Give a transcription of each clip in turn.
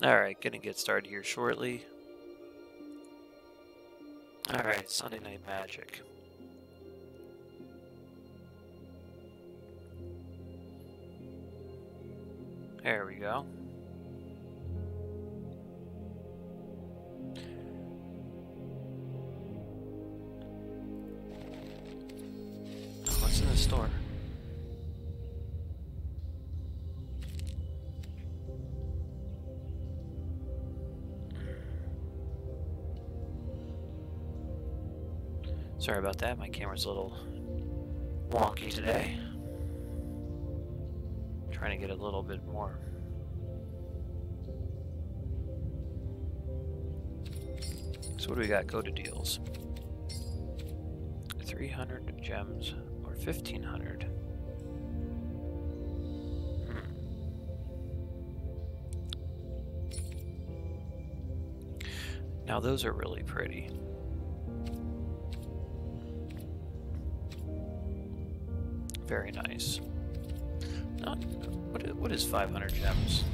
Alright, gonna get started here shortly. Alright, Sunday Night Magic. There we go. Sorry about that, my camera's a little wonky today. Trying to get a little bit more. So what do we got? Go to deals. 300 gems or 1500. Hmm. Now those are really pretty. Very nice. Not, what? What is 500 gems?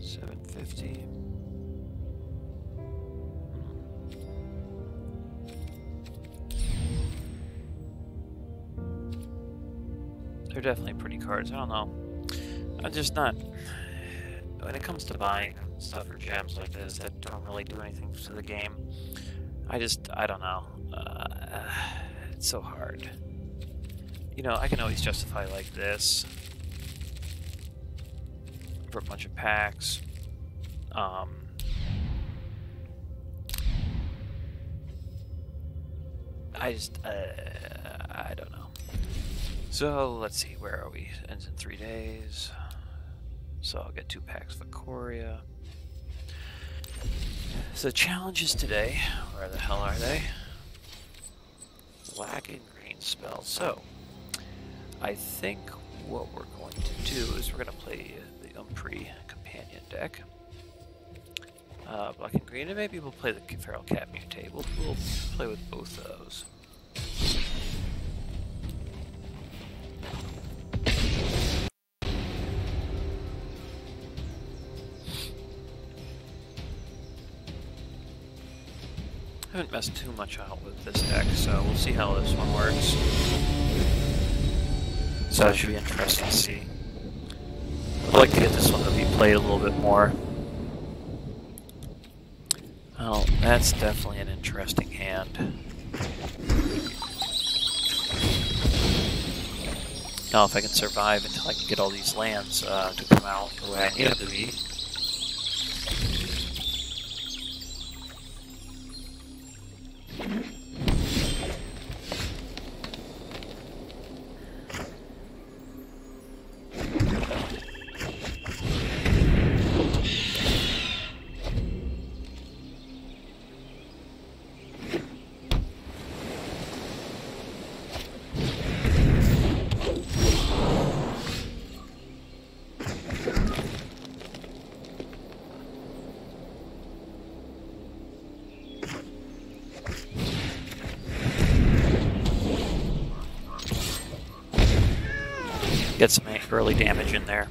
750. They're definitely pretty cards. I don't know. I'm just not. When it comes to buying stuff for gems like this that don't really do anything to the game, I just I don't know. Uh, it's so hard. You know, I can always justify like this for a bunch of packs. Um, I just, uh, I don't know. So let's see, where are we? Ends in three days. So I'll get two packs of Ikoria. So challenges today, where the hell are they? Black and green spell. So, I think what we're going to do is we're going to play the Umori companion deck. Uh, black and green, and maybe we'll play the Feral Cat Mutate. We'll, we'll play with both of those. I haven't messed too much out with this deck, so we'll see how this one works. So that should be interesting to see. I'd like to get this one to be played a little bit more. Well, that's definitely an interesting hand. Now, if I can survive until I can get all these lands uh, to come out the way I need them to be. Get some early damage in there.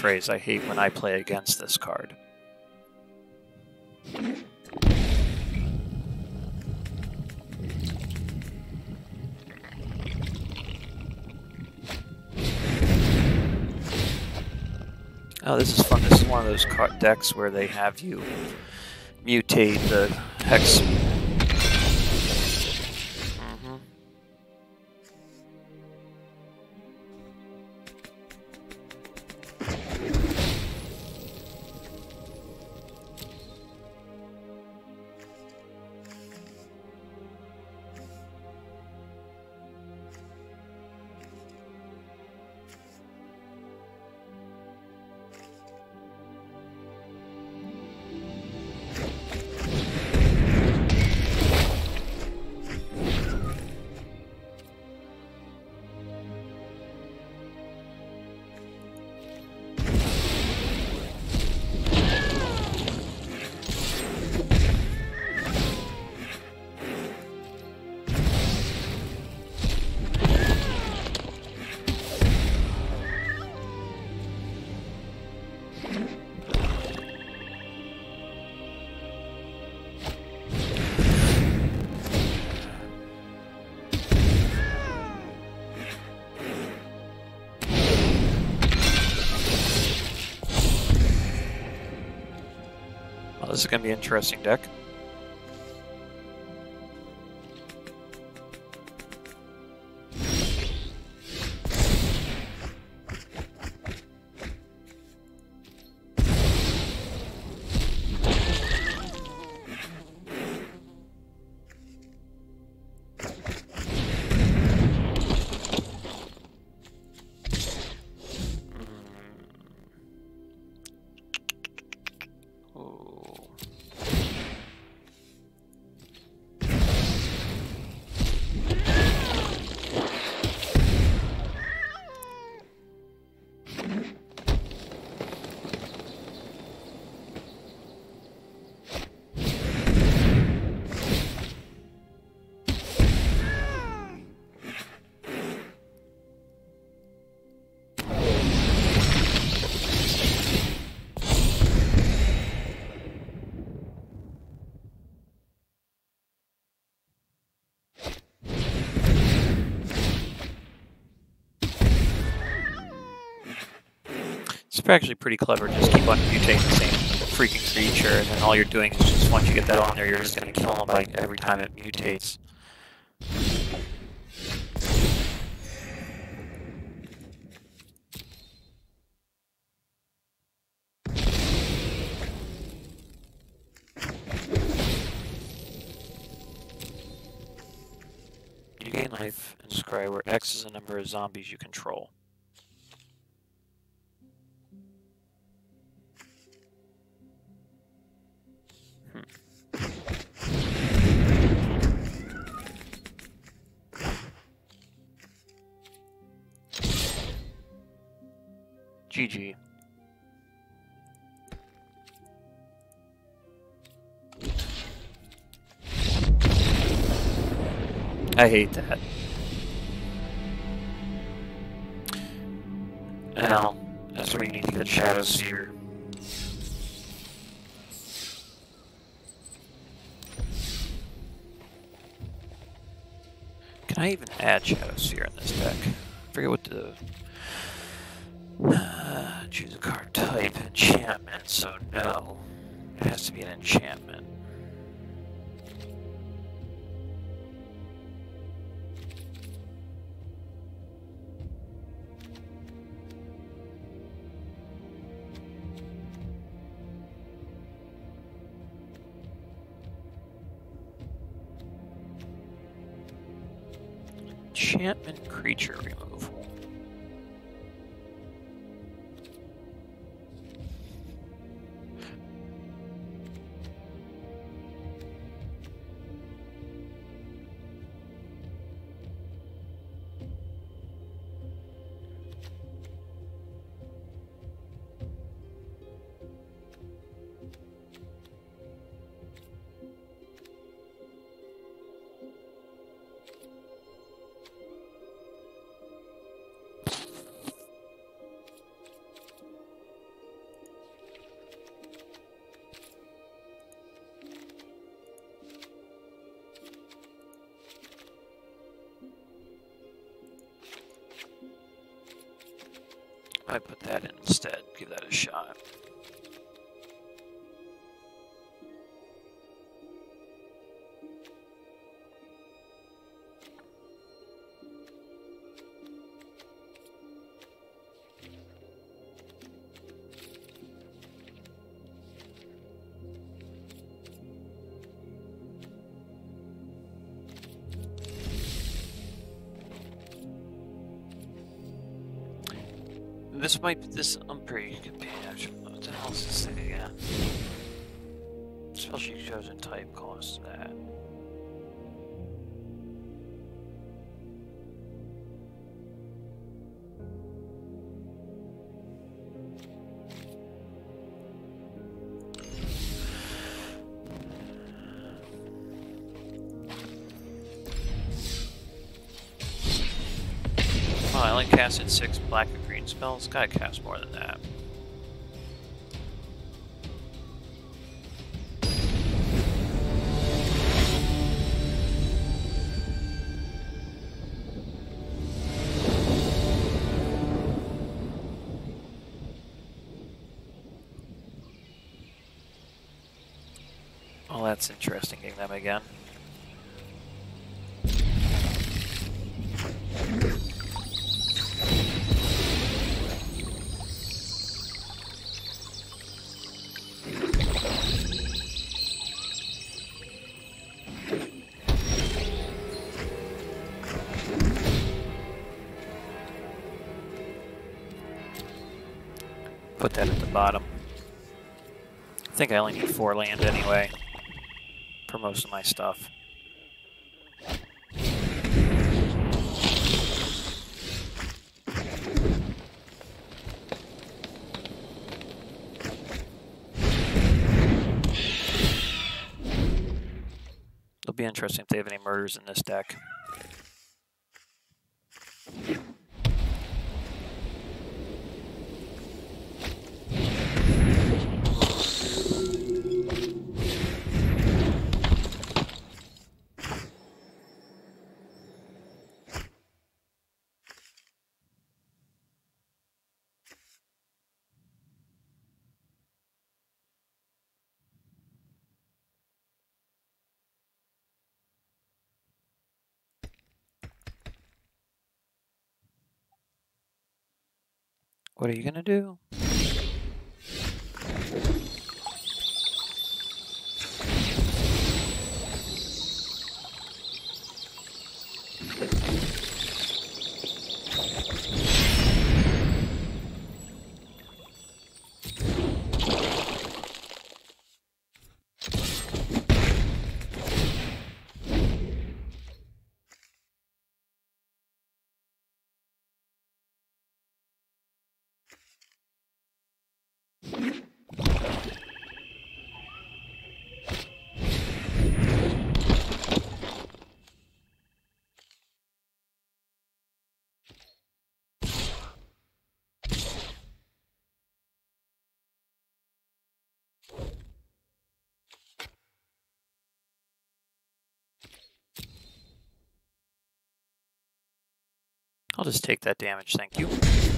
Rephrase. I hate when I play against this card. Oh, this is fun. This is one of those decks where they have you mutate the hex. Is going to be an interesting deck. It's actually pretty clever. Just keep on mutating the same freaking creature, and then all you're doing is just once you get that on there, you're just going to kill them by every time it mutates. You gain life in Scry, where X is the number of zombies you control. GG. I hate that. Now, that's where you need to get Shadow Seer. Can I even add Shadow Seer in this deck? I forget what the type, enchantment, so no. It has to be an enchantment. Enchantment creature removal. This might be this I'm pretty good page. What the hell is this thing again? Especially chosen type costs that. Casted six black and green spells. Gotta cast more than that. Oh, that's interesting getting them again. Think I only need four land anyway for most of my stuff. It'll be interesting if they have any murders in this deck. What are you gonna do? I'll just take that damage, thank you.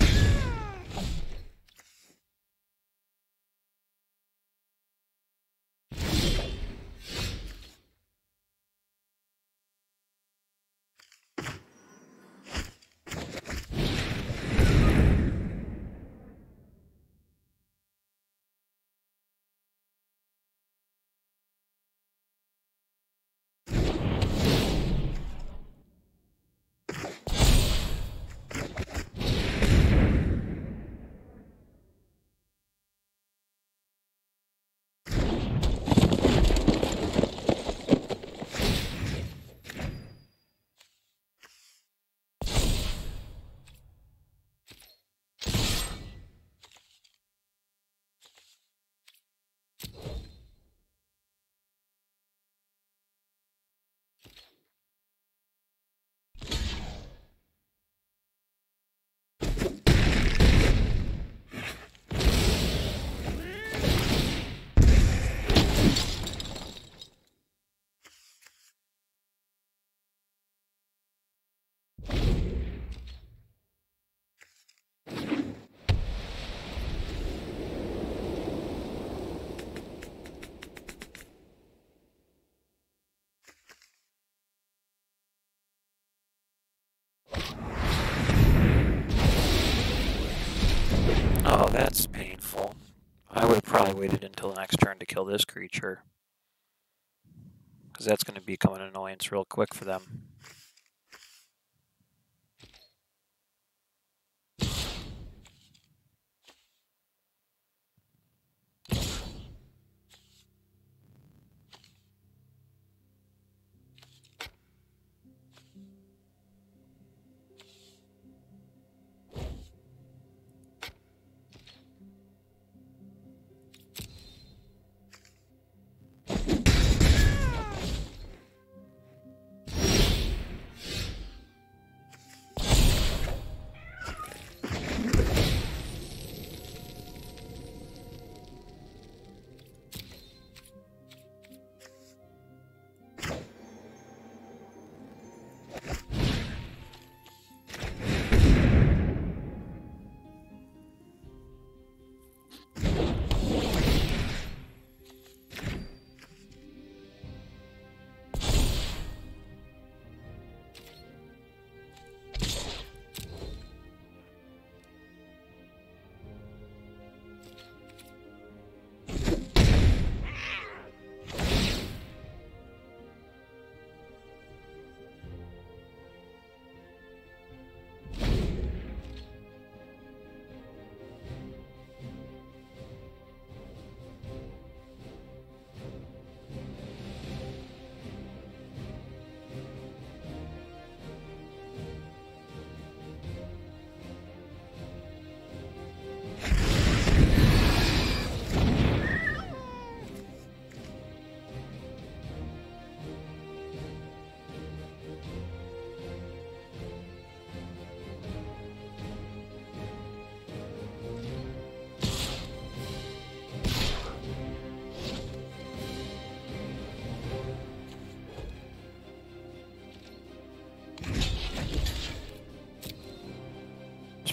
That's painful. I would have probably waited until the next turn to kill this creature. Because that's going to become an annoyance real quick for them.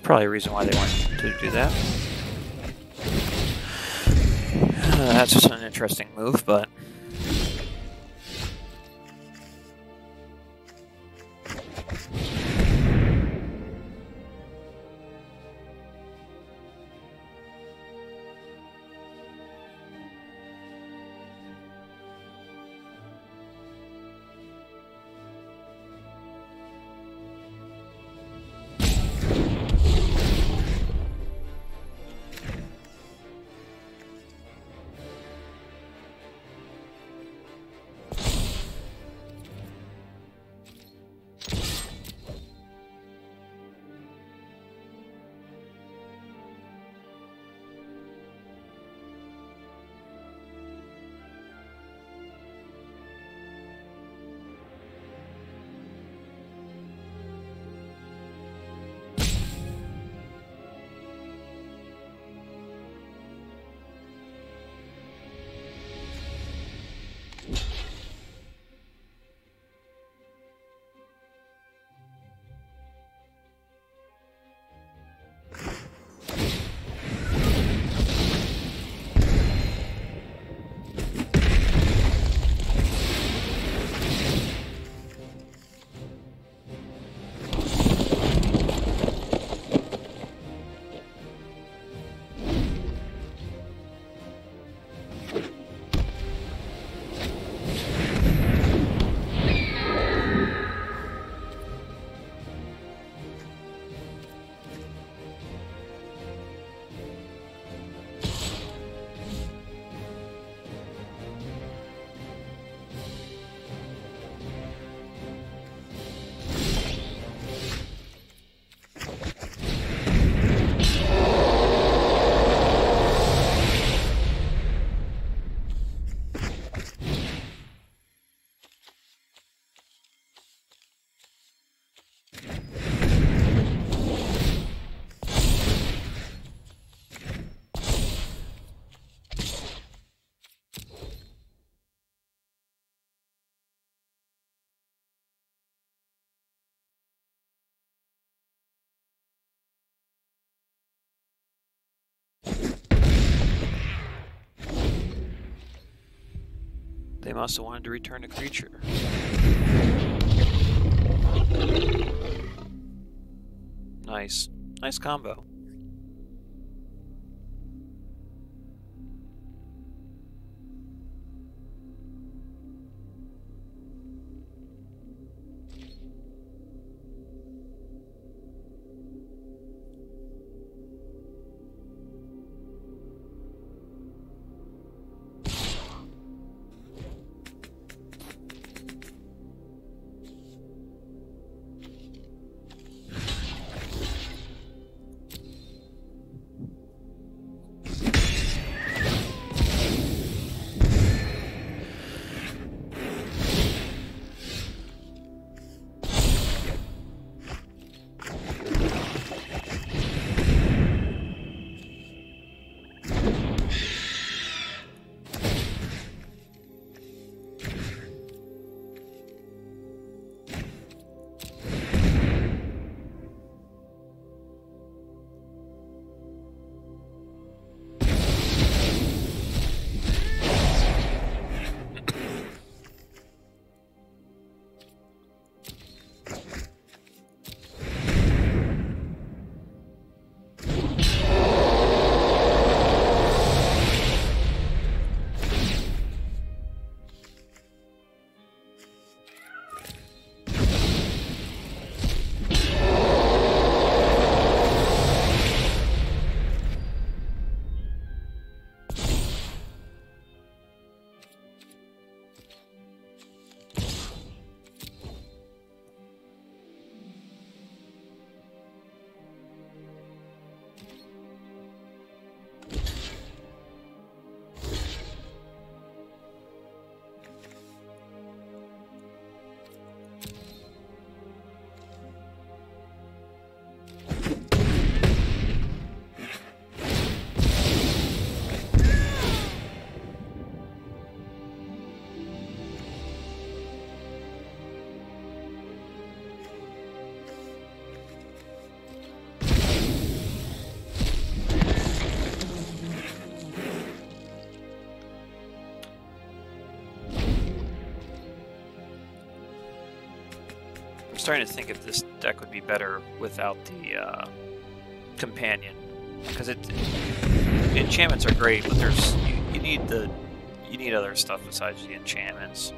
Probably a reason why they wanted to do that. Uh, that's just an interesting move, but They must have wanted to return a creature. Nice. Nice combo. Starting to think if this deck would be better without the uh, companion, because it enchantments are great, but there's you, you need the you need other stuff besides the enchantments.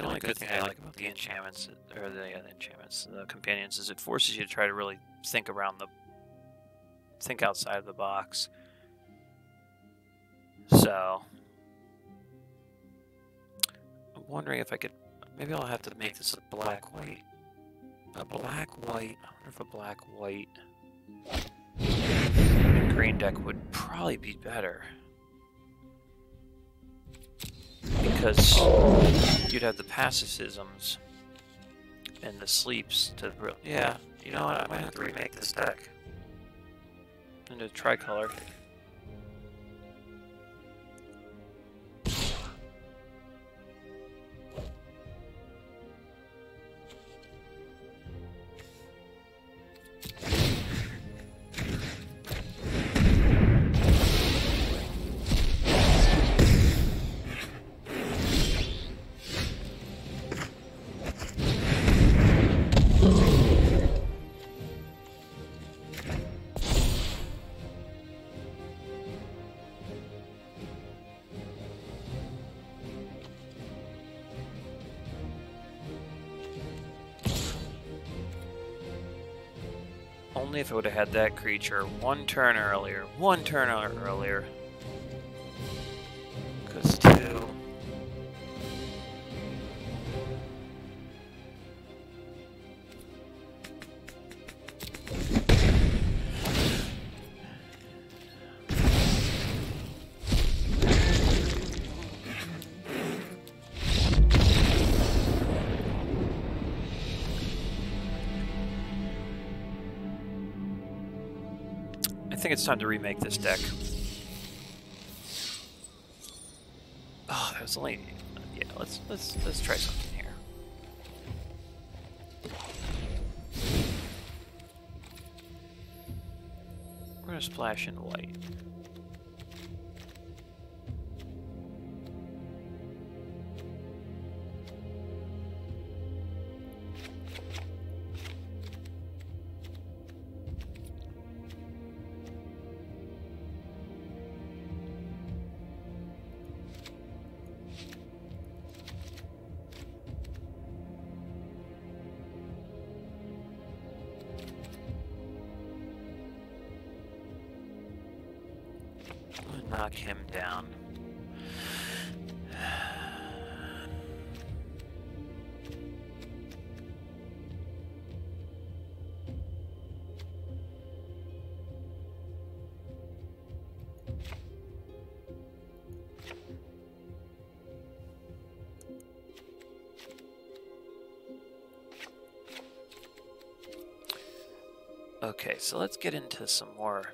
The only good thing I like about the enchantments, or the, yeah, the enchantments, the companions, is it forces you to try to really think around the, think outside of the box. So, I'm wondering if I could, maybe I'll have to make this a black white, a black white. I wonder if a black white green deck would probably be better because you'd have the Pacifisms and the sleeps to. Yeah, you know what? I might have to remake this deck into tricolor. If I would have had that creature one turn earlier. One turn earlier. Think it's time to remake this deck. Oh, that was only... Yeah, let's, let's, let's try something here. We're gonna splash in white. Okay, so let's get into some more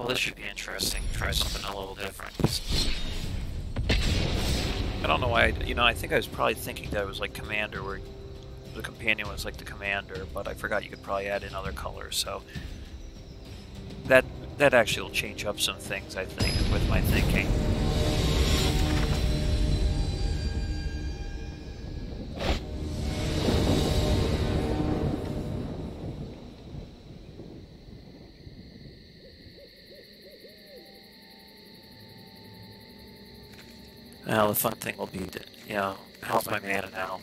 Well, this should be interesting. Try something a little different. I don't know why, I, you know, I think I was probably thinking that it was like Commander, where the companion was like the Commander, but I forgot you could probably add in other colors, so... That, that actually will change up some things, I think, with my thinking. Fun thing will be to, you know, how's my mana now?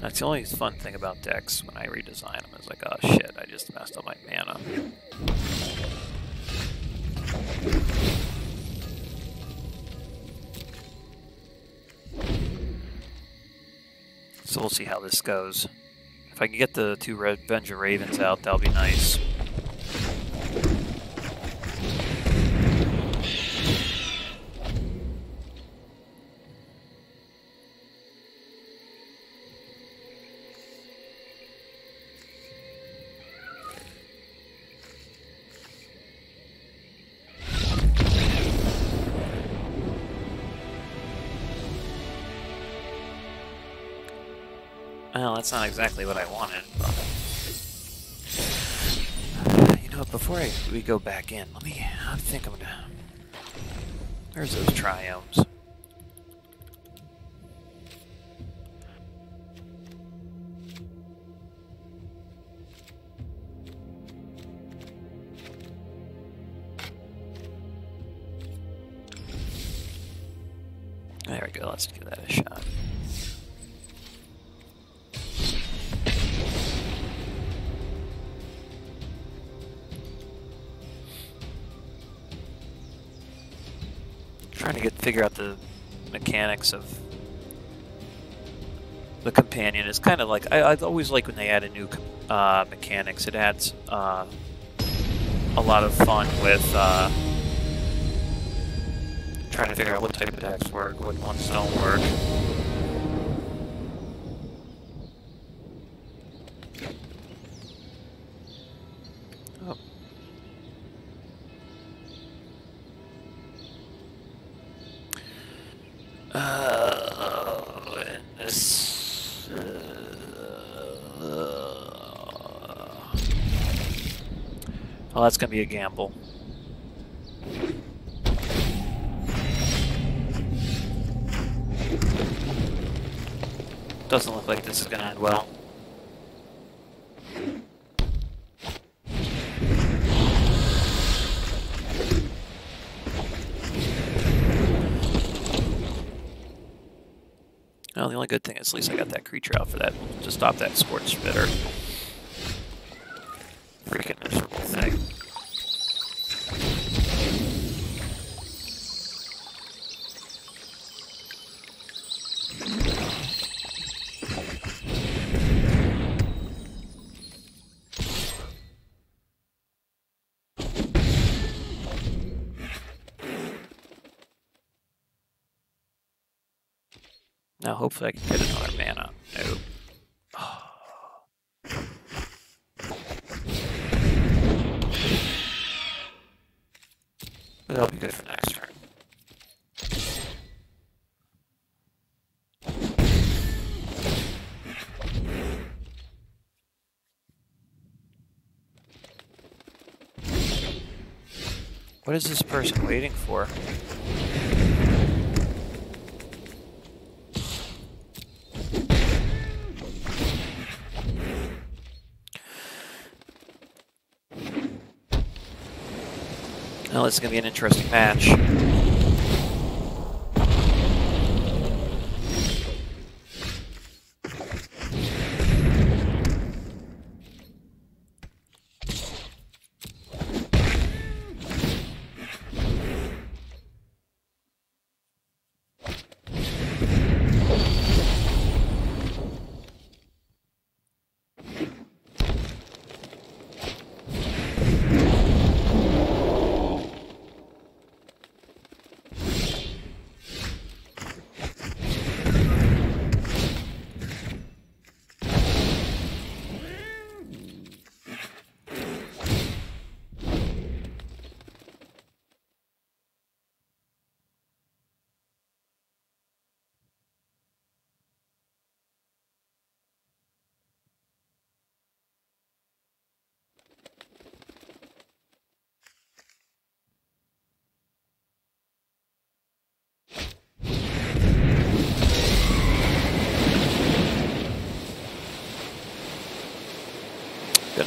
That's the only fun thing about decks when I redesign them is like, oh shit, I just messed up my mana. So we'll see how this goes. If I can get the two Revenge of Ravens out, that'll be nice. Well, that's not exactly what I wanted. But... You know, what, before I, we go back in, let me. I think I'm gonna. Where's those triomes? Mechanics of the companion is kind of like I, I always like when they add a new uh, mechanics. It adds uh, a lot of fun with uh, trying to figure out what type of attacks work, what ones don't work. Oh. Uh, this, uh, well, that's gonna be a gamble. Doesn't look like this is gonna end well. Well, the only good thing is at least I got that creature out for that to stop that scorch spitter. Freaking miserable thing. Hopefully I can get another mana. Nope. That'll be good for next turn. What is this person waiting for? This is going to be an interesting match.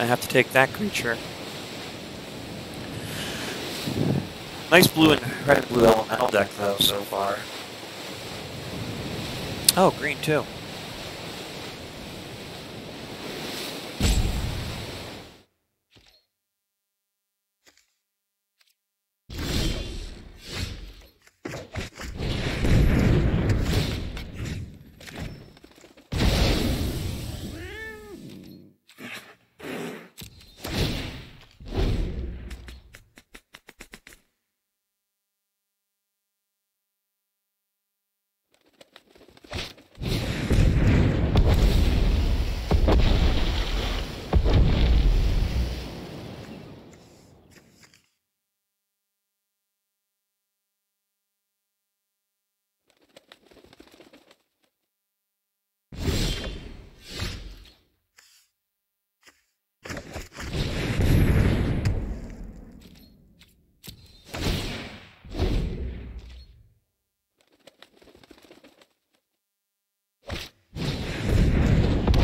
Gonna have to take that creature. Nice blue and red and blue elemental deck though so far. Oh, green too.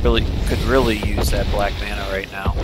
Really could really use that black mana right now.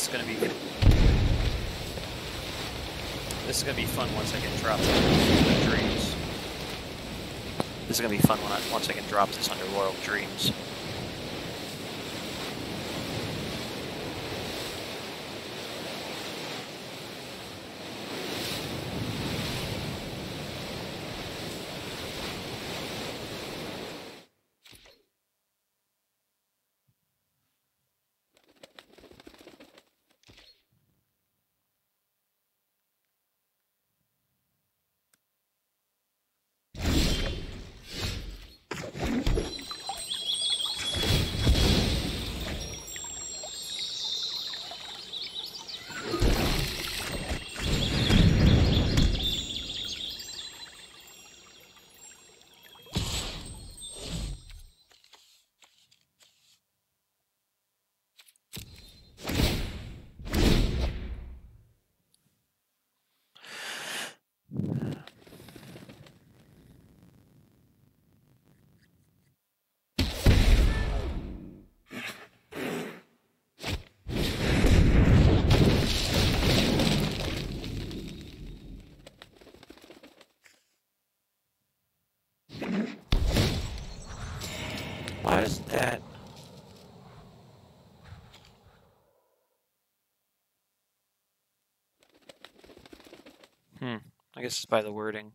This is gonna be this is gonna be fun once I get dropped into dreams. This is gonna be fun I, once I can drop this under Royal Dreams. Why is that? Hmm. I guess it's by the wording.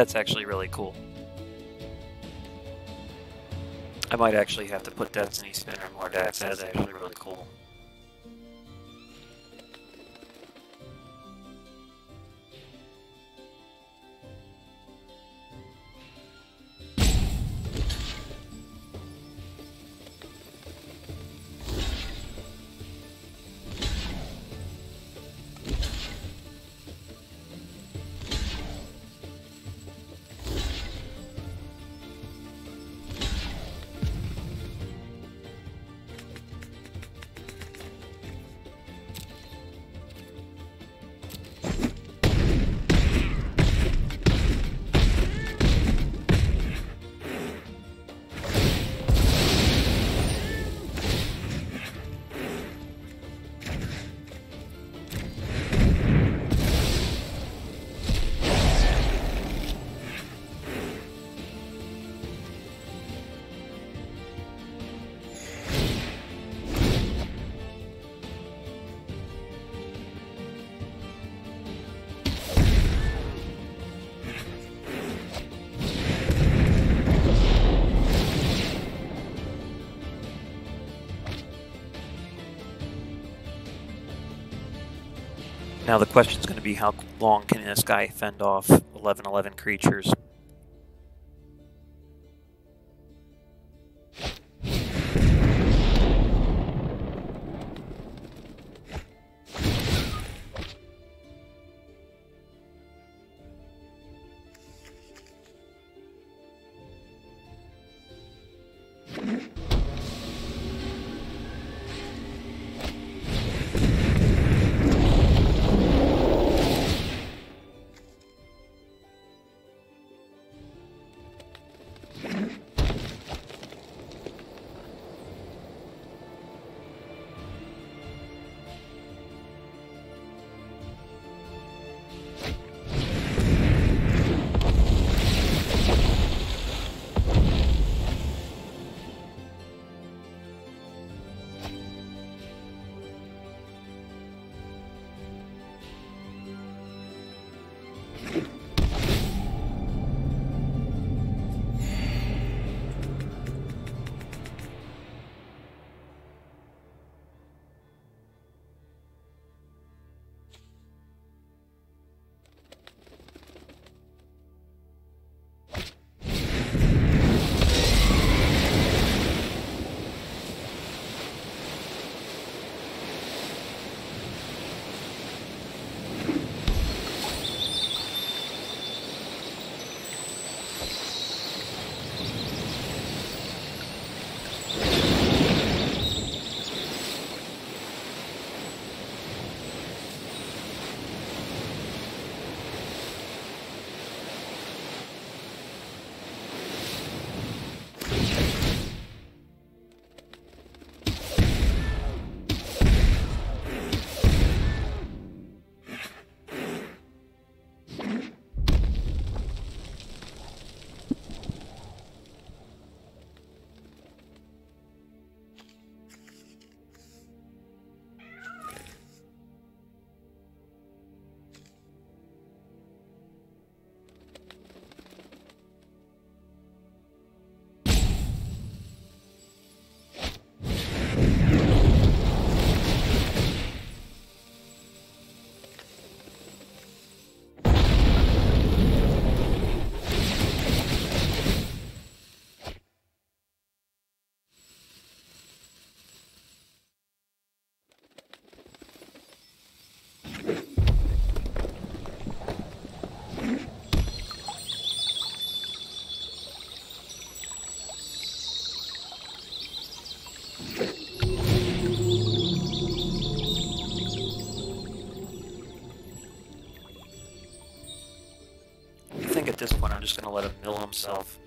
That's actually really cool. I might actually have to put Destiny Spinner more decks. That's actually really cool. Now the question is going to be how long can this guy fend off 1111 creatures? I'm just gonna let him mill himself.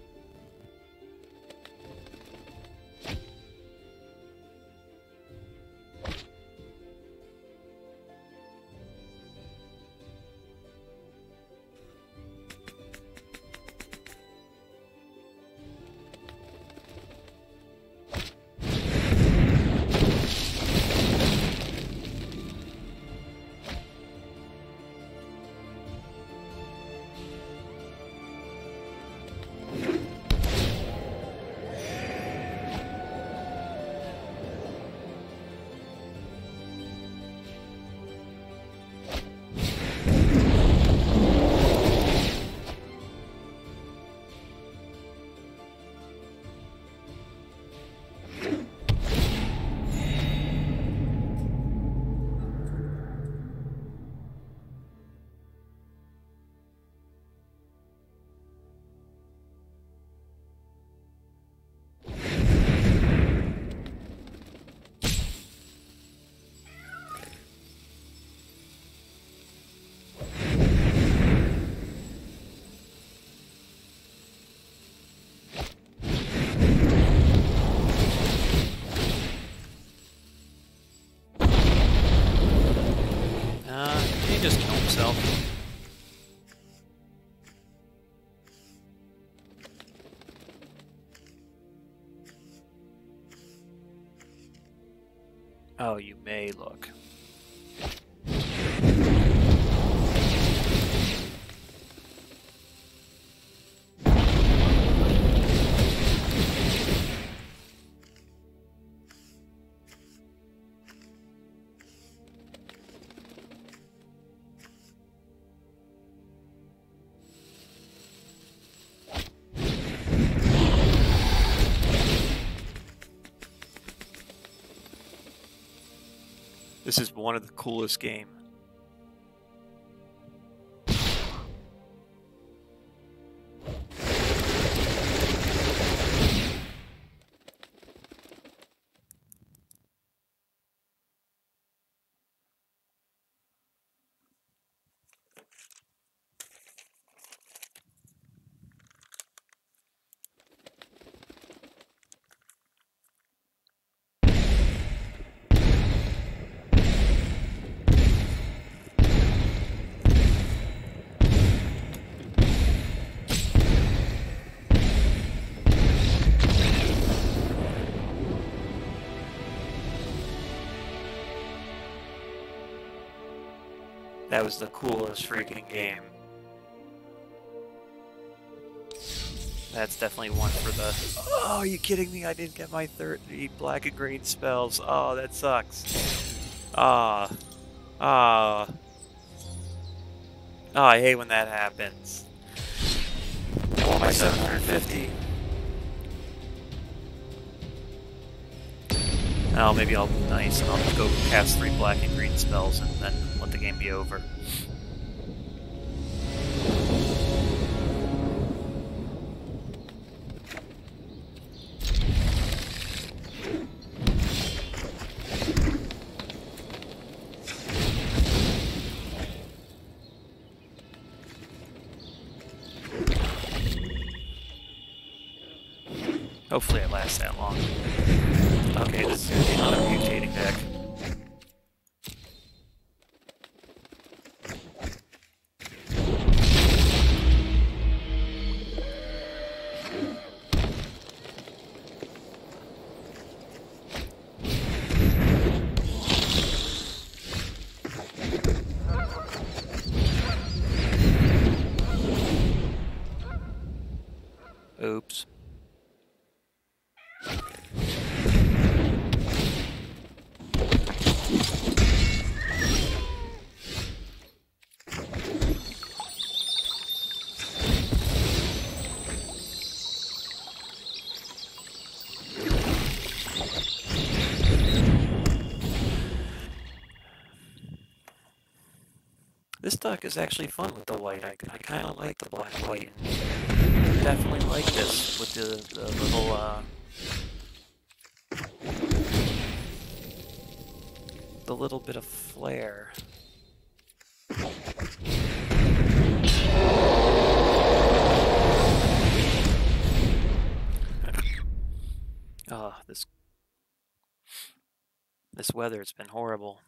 Himself. Oh, you may look. This is one of the coolest game. Was the coolest freaking game. That's definitely one for the... Oh, are you kidding me? I didn't get my 30 black and green spells. Oh, that sucks. Ah. Ah. Oh, I hate when that happens. I want my 750. Oh, maybe I'll be nice and I'll go cast three black and green spells and then game be over. Hopefully it lasts that long. Okay, this is a mutating deck. Is actually fun with the white. I, I kind of like the black white. Definitely like this with the, the little, uh, the little bit of flair. Ah, oh, this this weather, it's been horrible.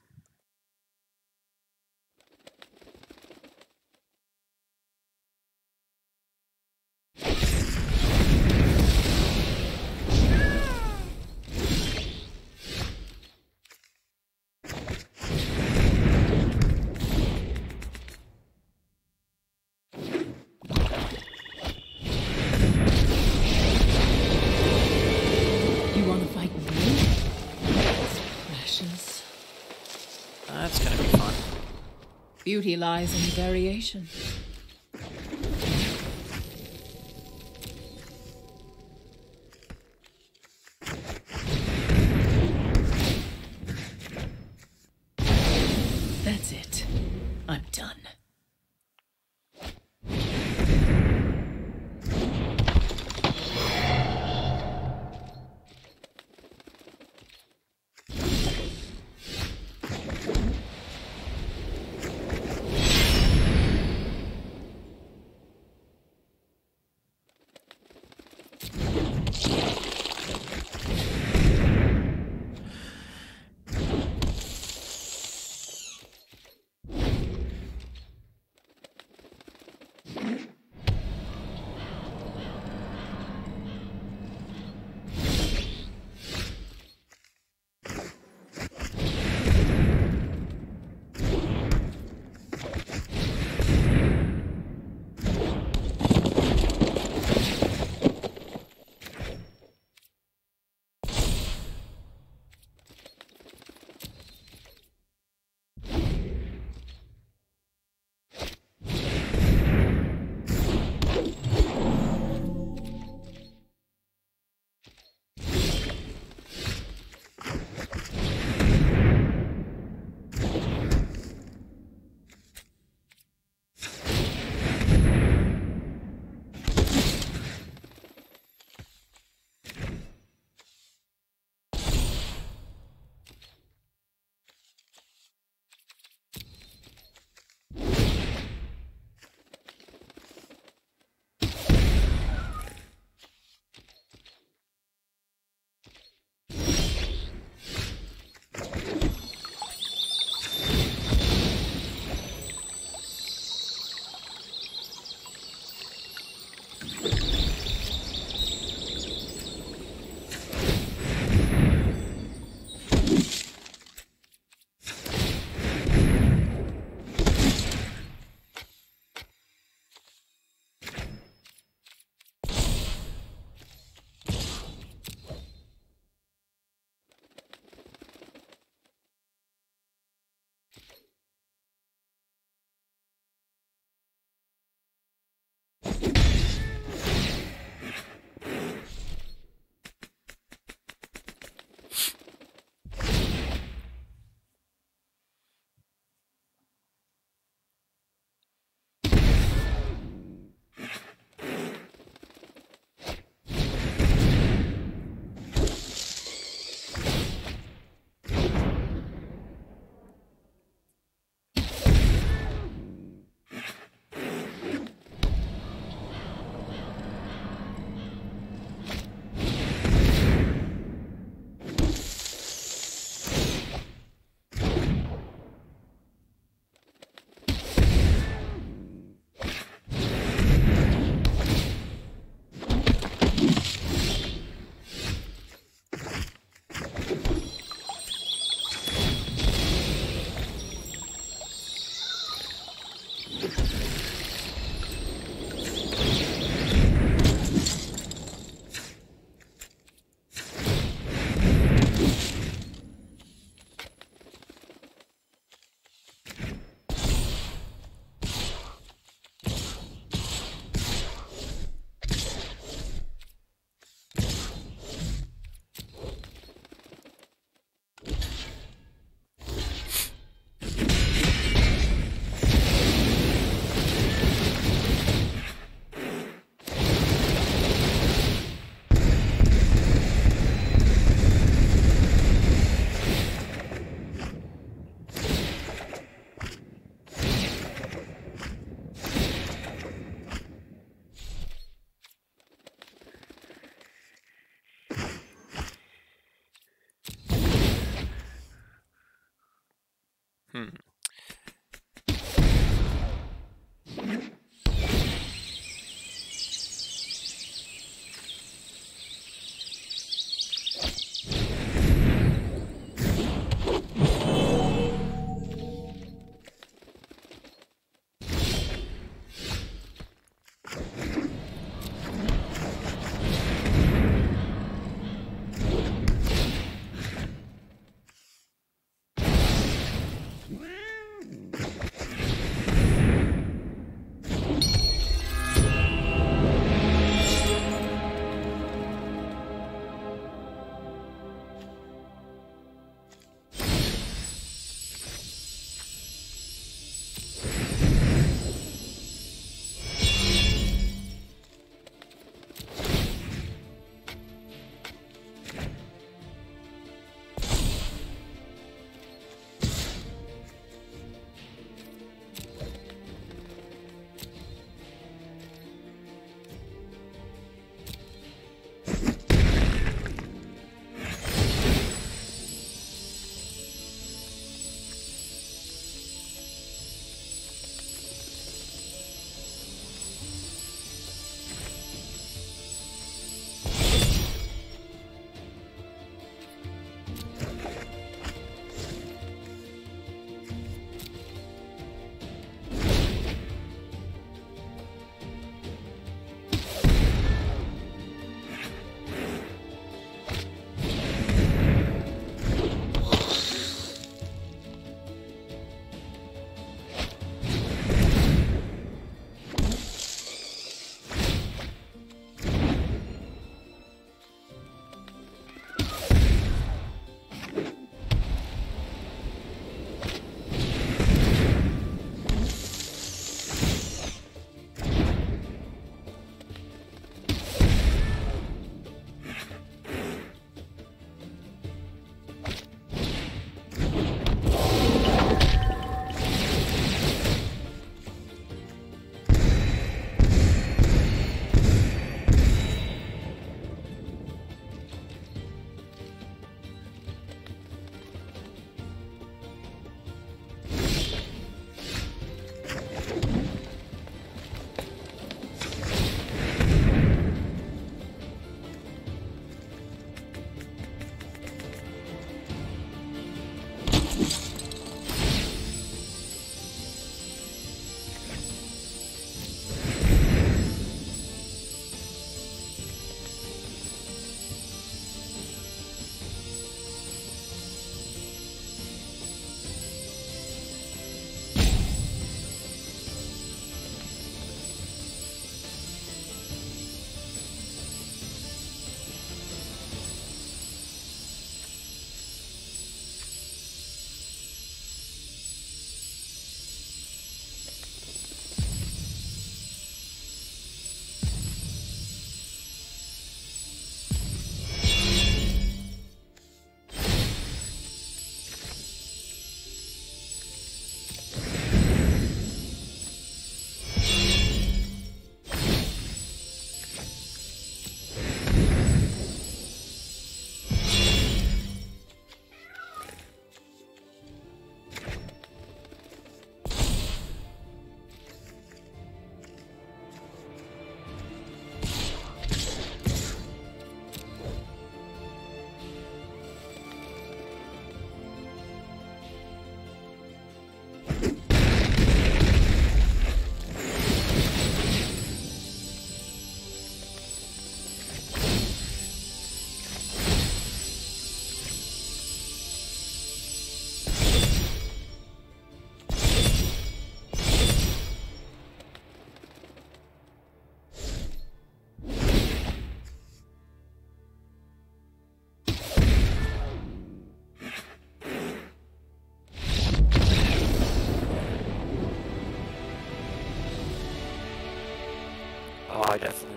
Beauty lies in variation.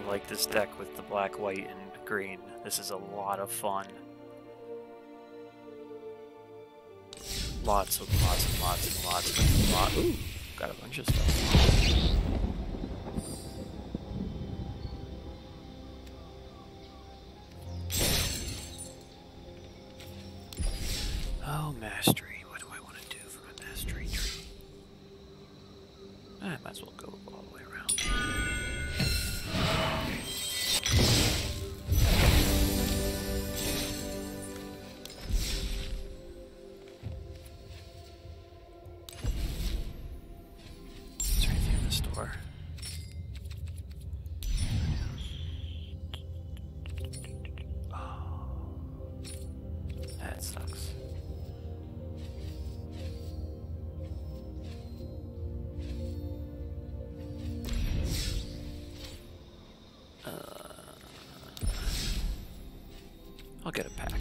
Like this deck with the black, white, and green. This is a lot of fun. Lots of lots and lots and lots and lots. Ooh, got a bunch of stuff. I'll get a pack.